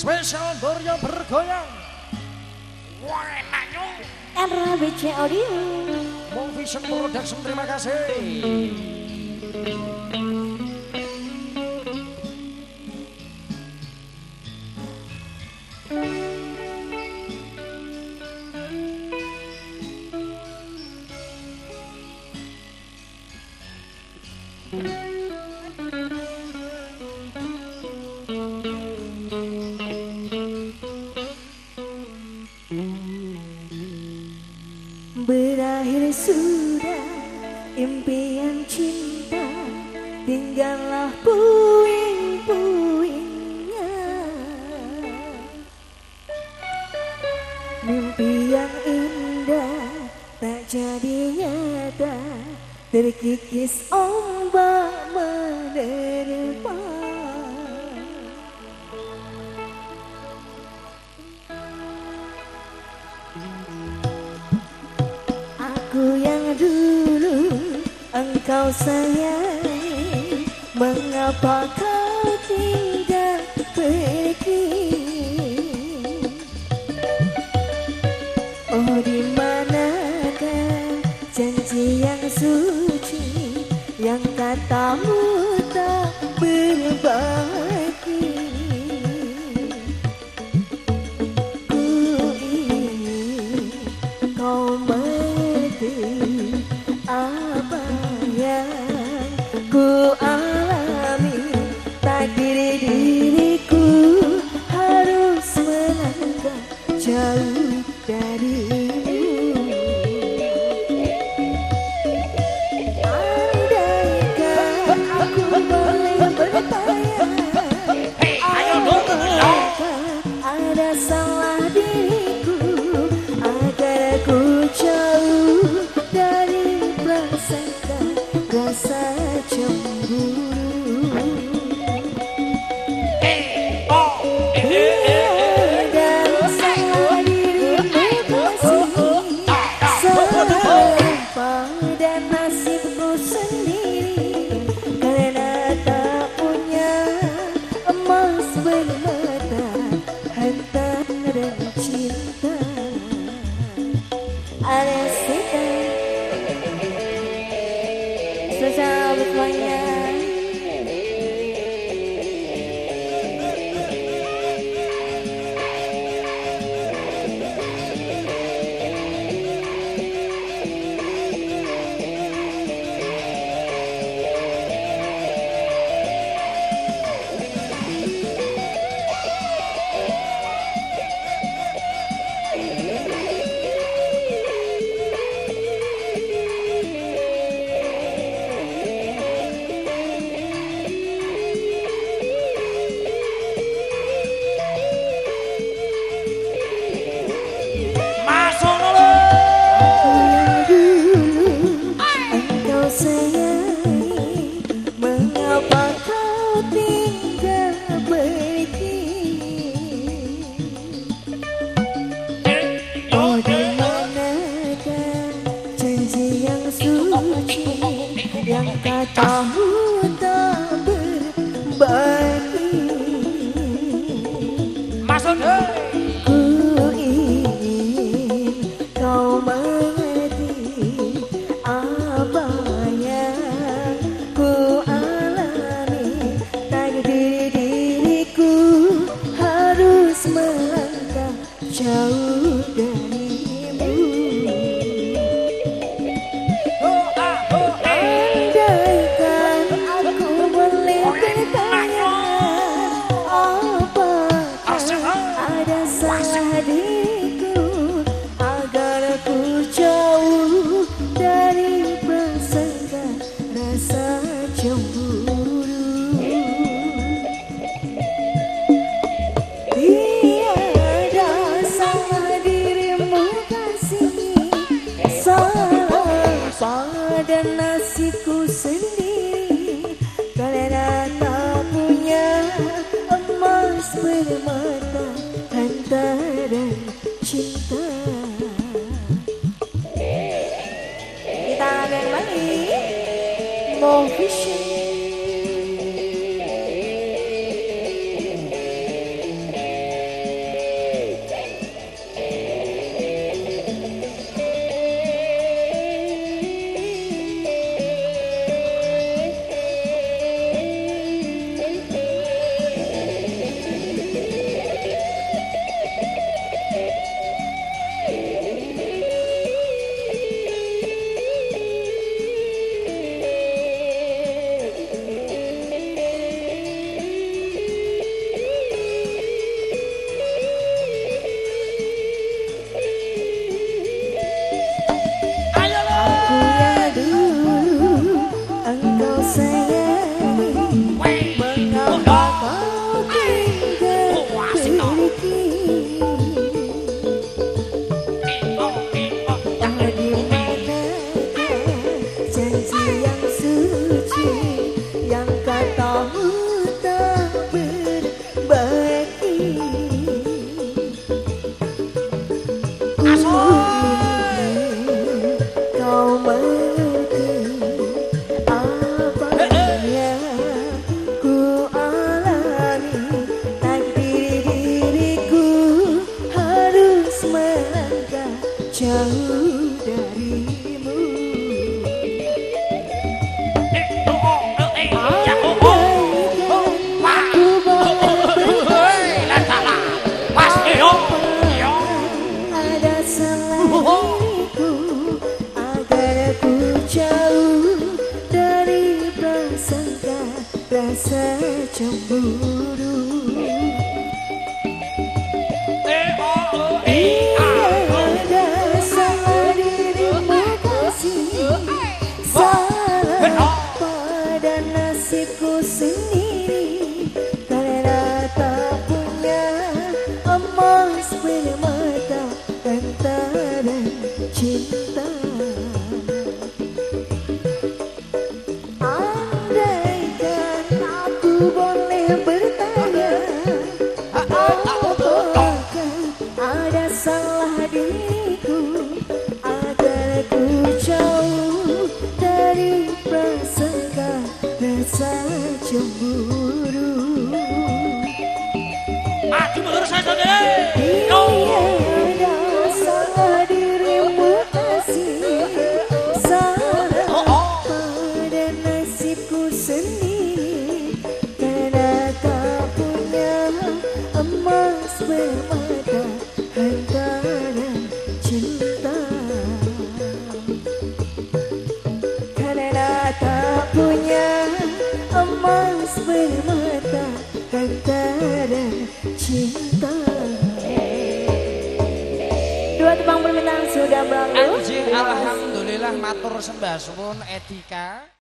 Spesial Boryo bergoyang. Wah enaknya. RBC Audio. Movision Production terima kasih. Berakhir sudah impian cinta Tinggallah puing-puingnya. Mimpi yang indah tak jadi nyata Terkikis ombak Aku yang dulu engkau sayangi Mengapa kau tidak pergi? Oh di manakah janji yang suci Yang katamu tak berbagi prasangka yang suci Yang katamu tak berbagi Masuk Oh. Cinta Kita ambil lagi More jauh dari prasangka rasa cemburu. Eu. amo. permintaan sudah bagus. Anjing alhamdulillah matur sembah suwun etika.